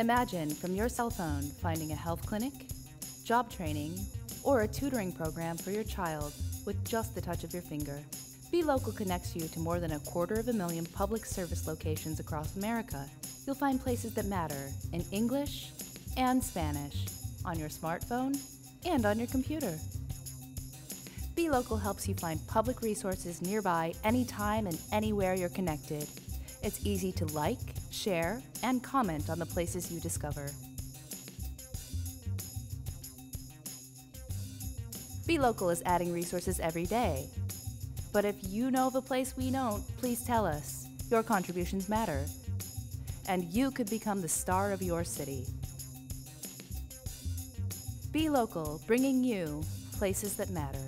Imagine from your cell phone finding a health clinic, job training, or a tutoring program for your child with just the touch of your finger. BeeLocal connects you to more than a quarter of a million public service locations across America. You'll find places that matter in English and Spanish on your smartphone and on your computer. BeeLocal helps you find public resources nearby anytime and anywhere you're connected. It's easy to like, share, and comment on the places you discover. BeeLocal is adding resources every day. But if you know of a place we don't, please tell us. Your contributions matter. And you could become the star of your city. BeeLocal, bringing you places that matter.